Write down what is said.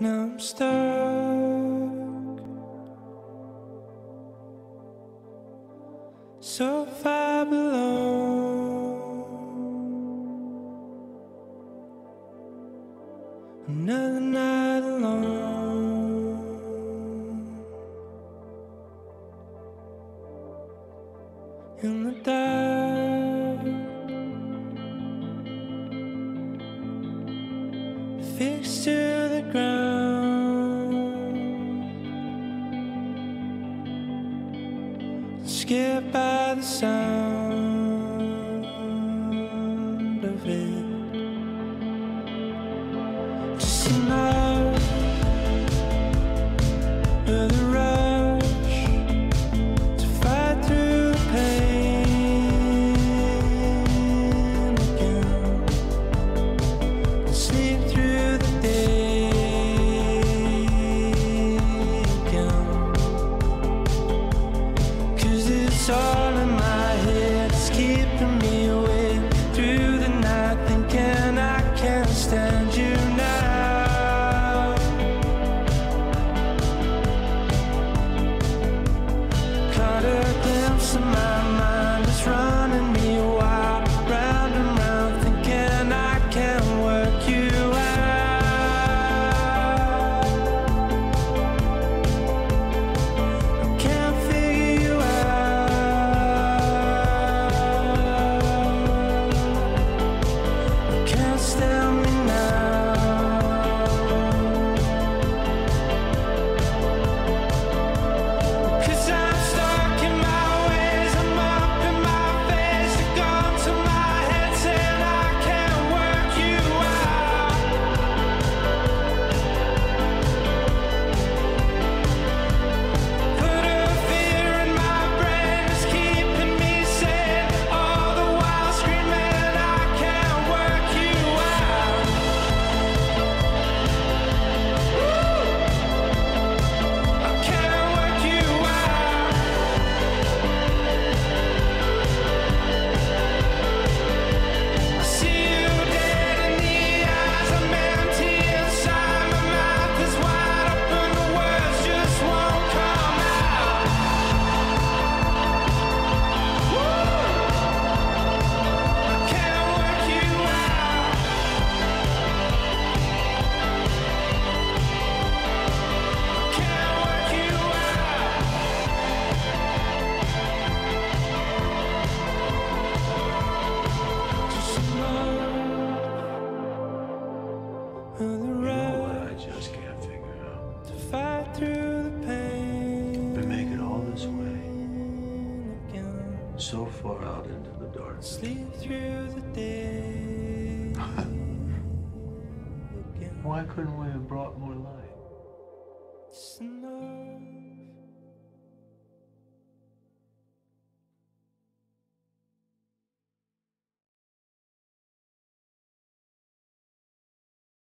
Now I'm stuck so far below. Another night alone in the dark, fixed to the ground. Scared by the sound of it. Just smile. so so far out into the dark. Sleep through the day. Why couldn't we have brought more light?